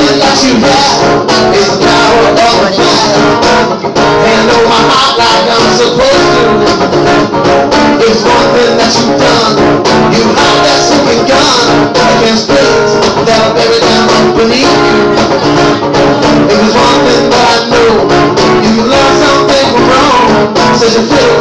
feeling you the power of the my heart like I'm supposed to. It's one thing that you've done. You have that second gun that I buried down beneath you. It was one thing I knew. You learned something wrong. You feel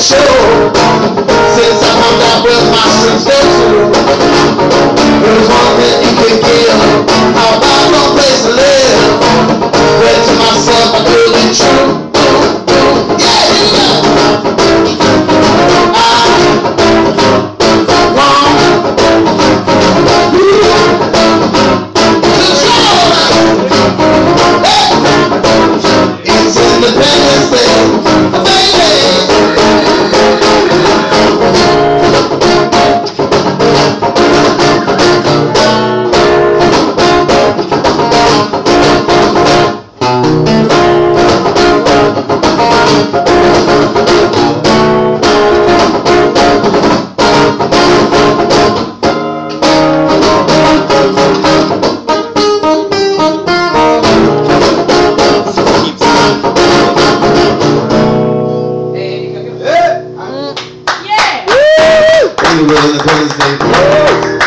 show. Since I found out where my sins you, Brother Wednesday.